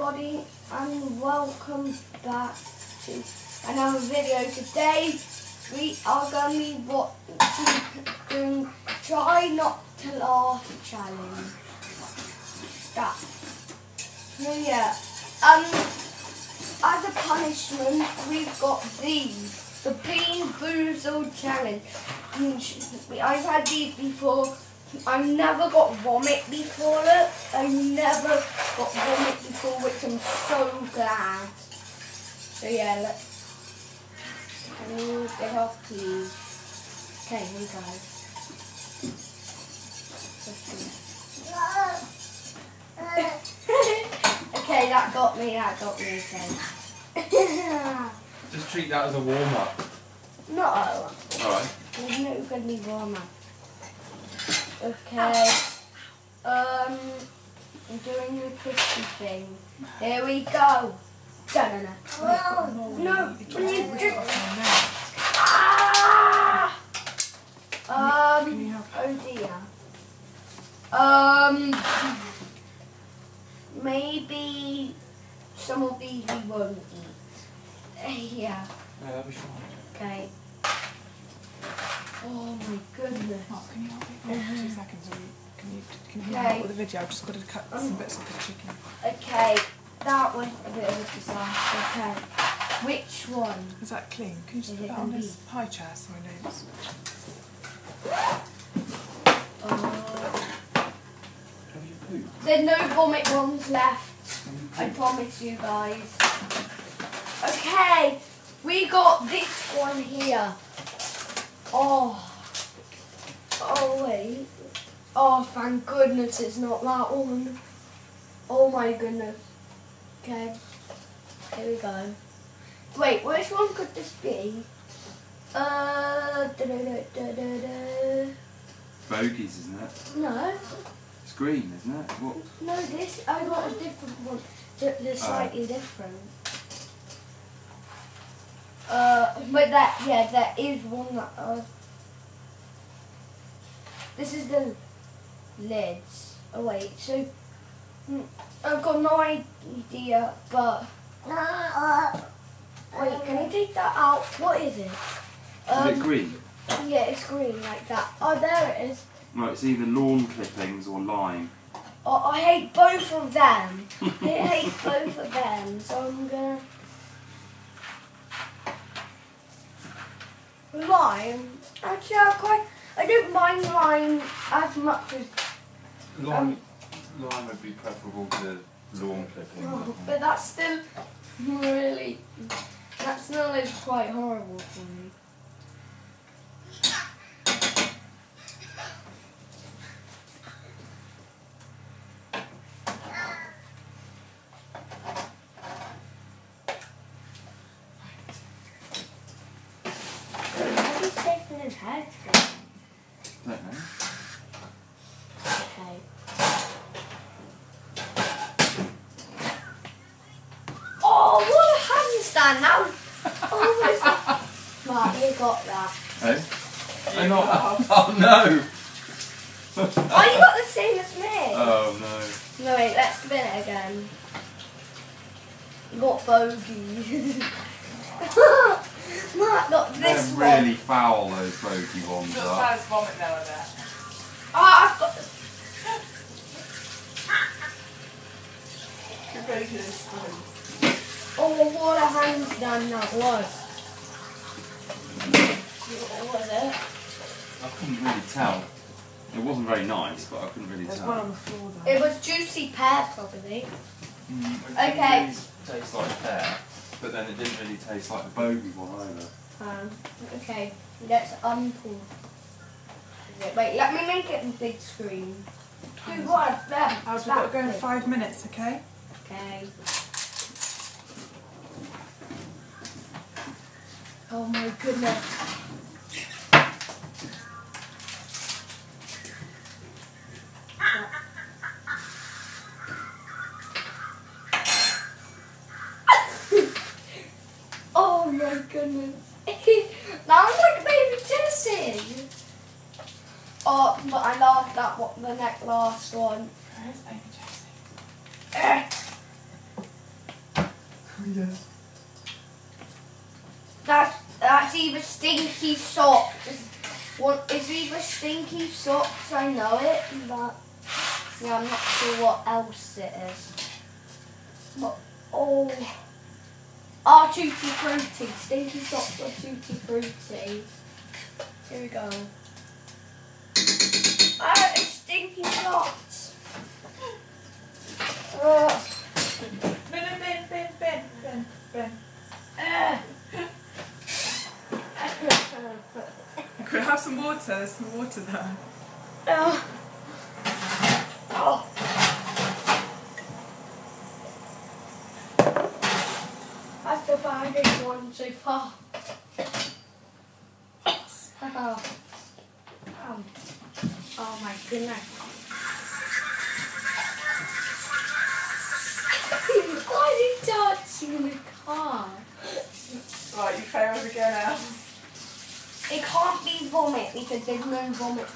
everybody and welcome back to another video. Today we are going to be watching try not to laugh challenge. That. So yeah. Um as a punishment we've got these. The Bean Boozled Challenge. I've had these before I've never got vomit before it. I've never got vomit before, which I'm so glad. So yeah, let's move it off please. Okay, here we go. okay, that got me, that got me, okay. Just treat that as a warm up. no, Alright. there's no gonna be warmer. Okay. Um, I'm doing the twisty thing. Here we go. No, please just. Ah! Um, oh dear. Um, maybe some of these we won't eat. Yeah, Yeah, that'll be fine. okay. Oh my goodness. Mark, can you help me for two seconds? Or can you can you Okay. help with the video? I've just got to cut Um, some bits off the chicken. Okay, that was a bit of a disaster. Okay, which one? Is that clean? Can you just Is put that on this high chair so I know it's... Oh. Have you pooped? There's no vomit ones left. I promise you guys. Okay, we got this one here. Oh. Oh wait. Oh thank goodness it's not that one. Oh my goodness. Okay. Here we go. Wait, which one could this be? Uh da da da da da da. Bogies, isn't it? No. It's green, isn't it? What? No, this I got a different one. They're, slightly different. Uh, but that yeah, there is one that. Uh, this is the lids. Oh wait, so hmm, I've got no idea, but wait, can I take that out? What is it? Um, is it green? Yeah, it's green like that. Oh, there it is. Right, it's either lawn clippings or lime. Oh, I hate both of them. I hate both of them, so I'm gonna lime. Actually, I quite. I don't mind lime as much as, Lime, um, lime would be preferable to lawn clippings. I oh, but that's still really. That smell is quite horrible for me. What is taking his head? Don't know. Okay. Oh, what a handstand! That was almost. Mark, you got that. Oh? Oh, not, oh no! Oh, you got the same as me. Oh no. no, wait, let's spin it again. You got bogey. Mark got this They're one. really foul, those bogey ones Not as are. as vomit though, I bet. Oh, I've got. You're very good at spoon. Oh, what a handstand that was. What was it? I couldn't really tell. It wasn't very nice, but I couldn't really There's tell. one on the floor though. It was juicy pear, probably. Mm, it Okay. didn't really taste like pear, but then it didn't really taste like the bogey one either. Um, okay, let's unpull. it. Wait, let me make it in big screen. Do what? That, Alice, we've got to go in five minutes, okay? Okay. Oh my goodness. oh my goodness. that was like baby Jessie. Oh, but I laughed at what the next last one. Where's Amy Jessie? Eh. That's that's either stinky socks. It's, one, it's either stinky socks. I know it, but yeah, I'm not sure what else it is. But oh, ah, tutti frutti. Stinky socks or tutti frutti. Here we go. Ah, it's stinky socks. Ugh. Ben, Ben, Ben, Ben, Ben, Ben. Ugh. Could I have some water? There's some water there. Ugh. Oh. That's the so far. Oh. Um, oh my goodness. Why is he touching the car? Right, you failed again, Alice. It can't be vomit because there's no vomit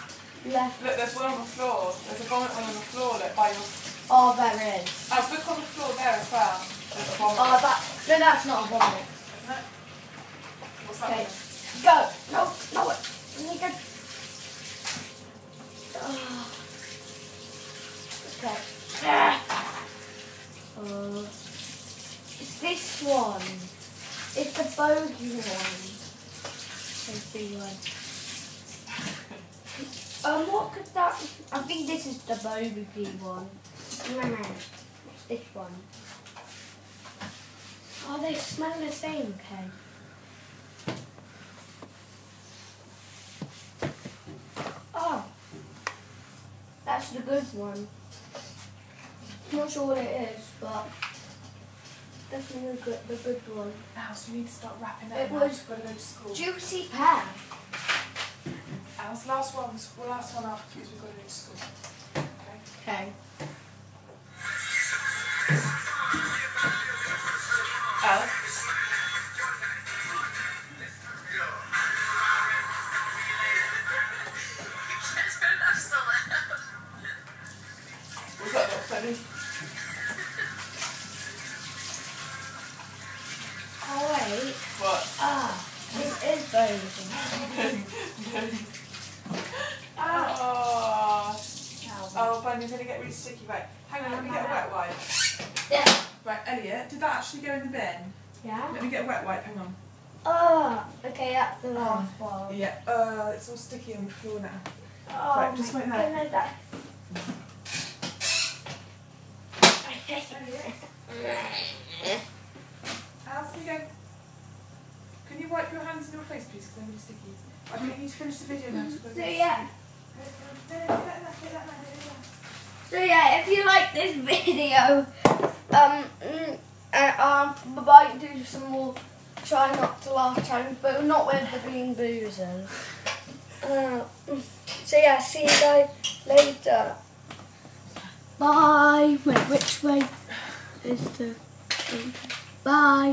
left. Look, there's one on the floor. There's a vomit one on the floor, look, by your... Oh, there is. Oh, look on the floor there as well. There's a vomit. Oh, that, no, that's not a vomit. Isn't it? What's that Okay. Go. No, no. You can. Ah. Okay. Ah. Uh, it's this one. It's the bogey one. Let's see one. Um, what could that? I think this is the bogey one. No, no, it's this one. Oh, they smell the same, okay. That's the good one. I'm Not sure what it is, but definitely the good, the good one. Alice, you need to start wrapping up. It was- You've got to go to school. Juicy pear. Alice, last one. was- last one after because we've got to go to school. Okay. Okay. Oh wait. What? Ah, this is bogey. Ah. Oh, Oh. oh, Ben, you're going to get really sticky. Right, hang on, let me get a wet wipe. Yeah. Right, Elliot, did that actually go in the bin? Yeah. Let me get a wet wipe, hang on. Oh, okay, that's the last one. Yeah, uh, it's all sticky on the floor now. Oh Right, just like that. goodness, that. Can you wipe your hands and your face, please, because I'm really sticky. I think you need to finish the video now. So, yeah. So yeah, if you like this video, um, and, um, we might do some more try not to laugh challenge, but not with the being boozers. Uh, mm. so yeah, see you guys later. Bye. Wait, which way is the? Bye.